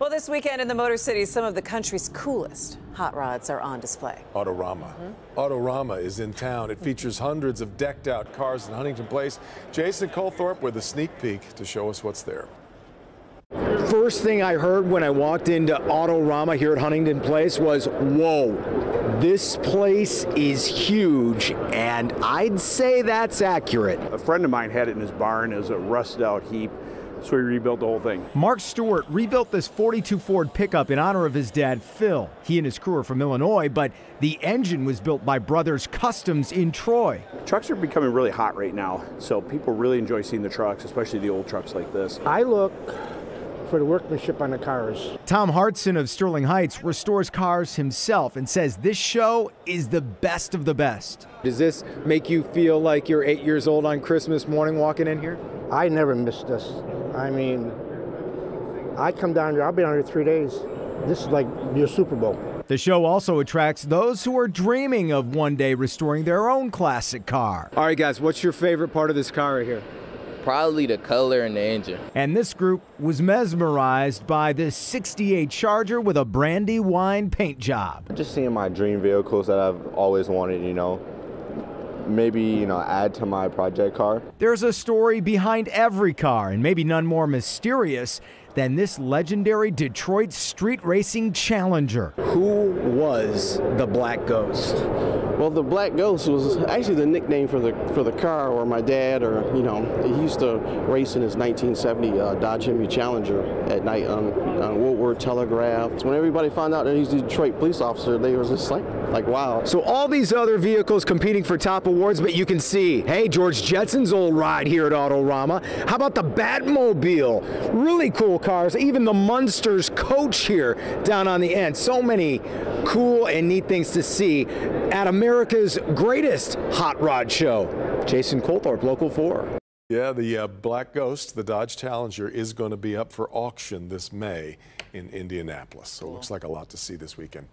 Well, this weekend in the Motor City, some of the country's coolest hot rods are on display. Autorama. Mm -hmm. Autorama is in town. It features hundreds of decked out cars in Huntington Place. Jason Colthorp with a sneak peek to show us what's there. First thing I heard when I walked into Autorama here at Huntington Place was, whoa, this place is huge, and I'd say that's accurate. A friend of mine had it in his barn as a rusted out heap. So we rebuilt the whole thing. Mark Stewart rebuilt this 42 Ford pickup in honor of his dad, Phil. He and his crew are from Illinois, but the engine was built by Brothers Customs in Troy. Trucks are becoming really hot right now, so people really enjoy seeing the trucks, especially the old trucks like this. I look for the workmanship on the cars. Tom Hartson of Sterling Heights restores cars himself and says this show is the best of the best. Does this make you feel like you're eight years old on Christmas morning walking in here? I never miss this. I mean, I come down here, I'll be down here three days. This is like your Super Bowl. The show also attracts those who are dreaming of one day restoring their own classic car. All right, guys, what's your favorite part of this car right here? Probably the color and the engine. And this group was mesmerized by this 68 Charger with a brandy wine paint job. Just seeing my dream vehicles that I've always wanted, you know, maybe you know add to my project car. There's a story behind every car and maybe none more mysterious than this legendary Detroit street racing challenger. Who was the Black Ghost? Well, the Black Ghost was actually the nickname for the for the car, or my dad, or you know, he used to race in his 1970 uh, Dodge Hemi Challenger at night on, on Woodward Telegraph. So when everybody found out that he's a Detroit police officer, they was just like, like wow. So all these other vehicles competing for top awards, but you can see, hey, George Jetson's old ride here at Autorama. How about the Batmobile? Really cool cars, even the Munsters coach here down on the end. So many cool and neat things to see at America's greatest hot rod show. Jason Colthorp, Local 4. Yeah, the uh, Black Ghost, the Dodge Challenger, is going to be up for auction this May in Indianapolis. So it looks like a lot to see this weekend.